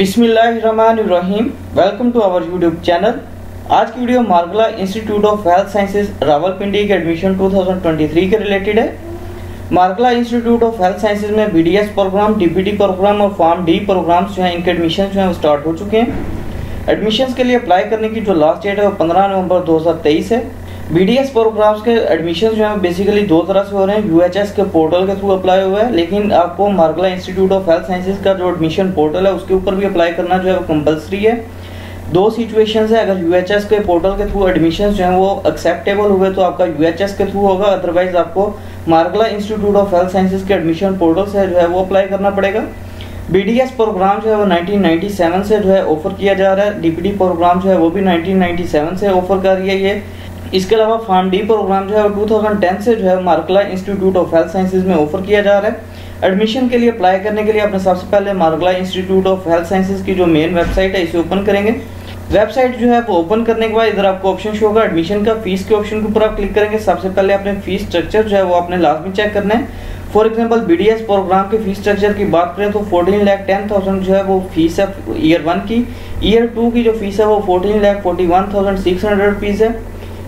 बिस्मिल्लाहिर्रहमानिर्रहीम। Welcome to our YouTube channel आज की video Margalla institute of health sciences Rawalpindi के एडमिशन 2023 के रिलेटेड है। Margalla institute of health sciences में बीडीएस प्रोग्राम डीपीटी प्रोग्राम और फॉर्म डी प्रोग्राम जो है, इनके एडमिशन जो है स्टार्ट हो चुके हैं। एडमिशन के लिए अप्लाई करने की जो लास्ट डेट है, वो पंद्रह नवंबर दो हज़ार तेईस है। बीडीएस प्रोग्राम्स के एडमिशन जो है बेसिकली दो तरह से हो रहे हैं। यूएचएस के पोर्टल के थ्रू अप्लाई हुआ है, लेकिन आपको Margalla institute of health sciences का जो एडमिशन पोर्टल है, उसके ऊपर भी अप्लाई करना जो है, वो कंपलसरी है। दो सिचुएशन है, अगर यूएचएस के पोर्टल के थ्रू एडमिशन जो है, वो एक्सेप्टेबल हुए तो आपका यूएचएस के थ्रू होगा। अदरवाइज़ आपको Margalla institute of health sciences के एडमिशन पोर्टल से जो है, वो अप्लाई करना पड़ेगा। बीडीएस प्रोग्राम जो है, वो 1997 से जो है ऑफ़र किया जा रहा है। डीपीडी प्रोग्राम जो है, वो भी 1997 से ऑफ़र कर रही है ये। इसके अलावा फार्म डी प्रोग्राम जो है, वो 2010 से जो है Margalla institute of health sciences में ऑफ़र किया जा रहा है। एडमिशन के लिए अप्लाई करने के लिए अपने सबसे पहले Margalla institute of health sciences की जो मेन वेबसाइट है, इसे ओपन करेंगे। वेबसाइट जो है, वो ओपन करने के बाद इधर आपको ऑप्शन शो होगा एडमिशन का फ़ीस के ऑप्शन के ऊपर आप क्लिक करेंगे। सबसे पहले अपने फ़ीस स्ट्रक्चर जो है, वो आपने लाजमी चेक करना है। फॉर एग्ज़ाम्पल बीडीएस प्रोग्राम के फ़ीस स्ट्रक्चर की बात करें तो फोर्टीन लाख टेन थाउज़ेंड जो है, वो फ़ीस है ईयर वन की। ईयर टू की जो फ़ीस है, वो fourteen lakh forty one thousand six hundred rupees है।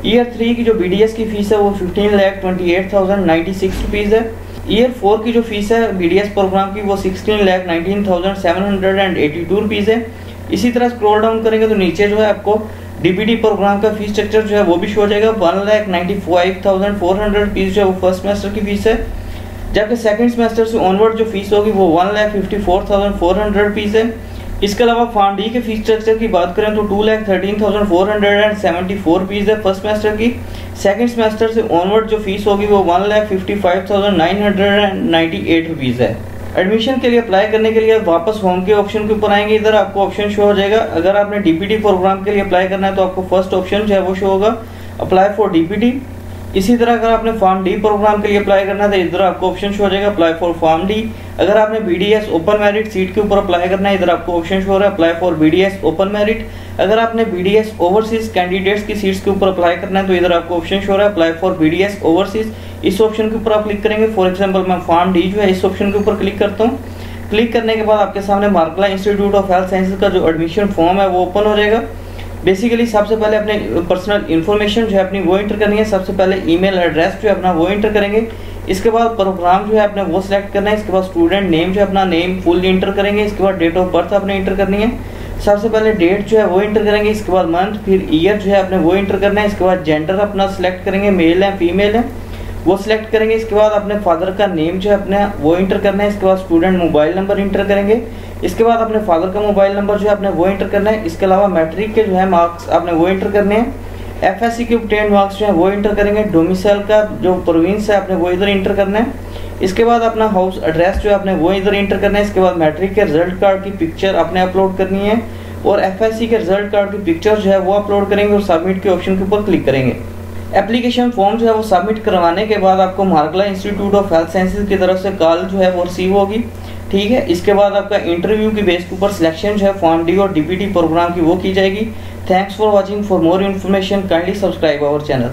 ईयर थ्री की जो बीडीएस की फ़ीस है वो fifteen lakh twenty eight thousand ninety six rupees है। ईयर फोर की जो फ़ीस है बीडीएस प्रोग्राम की वो sixteen lakh nineteen thousand seven hundred and eighty two rupees है। इसी तरह स्क्रॉल डाउन करेंगे तो नीचे जो है आपको डीपीडी प्रोग्राम का फ़ीस स्ट्रक्चर जो है वो भी शो हो जाएगा। One lakh ninety five thousand four hundred rupees जो है वो फ़र्स्ट सेमेस्टर की फ़ीस है। जबकि सेकंड सेमेस्टर से ऑनवर्ड जो फ़ीस होगी वो one lakh fifty four thousand four hundred rupees है। इसके अलावा फॉर्म डी के फ़ीस स्ट्रक्चर की बात करें तो two lakh thirteen thousand four hundred and seventy four rupees है फ़र्स्ट सेमेस्टर की। सेकंड सेमेस्टर से ऑनवर्ड जो फ़ीस होगी वो one lakh fifty five thousand nine hundred and ninety eight rupees है। एडमिशन के लिए अप्लाई करने के लिए वापस होम के ऑप्शन के ऊपर आएँगे। इधर आपको ऑप्शन शो हो जाएगा। अगर आपने डीपीटी प्रोग्राम के लिए अप्लाई करना है तो आपको फ़र्स्ट ऑप्शन जो है वो शो होगा। अप्लाई फॉर डीपीटी इसी तरह अगर आपने फॉर्म डी प्रोग्राम के लिए अप्लाई करना है तो इधर आपको ऑप्शन शो हो जाएगा अप्लाई फॉर फॉर्म डी अगर आपने बीडीएस ओपन मेरिट सीट के ऊपर अप्लाई करना है, इधर आपको ऑप्शन शो हो रहा है apply for BDS open merit अगर आपने बीडीएस ओवरसीज कैंडिडेट्स की सीट्स के ऊपर अप्लाई करना है तो इधर आपको ऑप्शन शो हो रहा है अप्लाई फॉर बीडीएस ओवरसीज इस ऑप्शन के ऊपर आप क्लिक करेंगे फॉर एग्ज़ाम्पल मैं फॉर्म डी जो है, इस ऑप्शन के ऊपर क्लिक करता हूँ. क्लिक करने के बाद आपके सामने Margalla institute of health sciences का जो एडमिशन फॉर्म है, वो ओपन हो जाएगा. बेसिकली सबसे पहले अपने पर्सनल इन्फॉर्मेशन जो है अपनी वो इंटर करनी है। सबसे पहले ईमेल एड्रेस जो है अपना वो इंटर करेंगे। इसके बाद प्रोग्राम जो है अपने वो सिलेक्ट करना है। इसके बाद स्टूडेंट नेम जो है अपना नेम फुल इंटर करेंगे। इसके बाद डेट ऑफ़ बर्थ अपने इंटर करनी है। सबसे पहले डेट जो है वो इंटर करेंगे। इसके बाद मंथ फिर ईयर जो है अपने वो इंटर करना है। इसके बाद जेंडर अपना सिलेक्ट करेंगे। मेल है फीमेल है। वो सिलेक्ट करेंगे, इसके बाद अपने फादर का नेम जो है अपने, वो इंटर करना है, इसके बाद स्टूडेंट मोबाइल नंबर इंटर करेंगे, इसके बाद अपने फादर का मोबाइल नंबर जो है अपने वो इंटर करना है, इसके अलावा मैट्रिक के जो है मार्क्स आपने वो इंटर करने हैं एफ़ एस सी के टेन मार्क्स जो है वो इंटर करेंगे डोमिसाइल का जो प्रोविंस है आपने वो इधर इंटर करना है, इसके बाद अपना हाउस एड्रेस जो है आपने वो इधर इंटर करना है, इसके बाद मैट्रिक के रिज़ल्ट कार्ड की पिक्चर आपने अपलोड करनी है, और एफएससी के रिज़ल्ट कार्ड की पिक्चर जो है वो अपलोड करेंगे और सबमिट के ऑप्शन के ऊपर क्लिक करेंगे। एप्लीकेशन फॉर्म जो है वो सबमिट करवाने के बाद आपको Margalla institute of health sciences की तरफ़ से कॉल जो है वो रिसीव होगी। ठीक है? इसके बाद आपका इंटरव्यू की बेस के ऊपर सिलेक्शन जो है फॉर्म डी और डीपीटी प्रोग्राम की वो की जाएगी। Thanks for watching for more information kindly subscribe our channel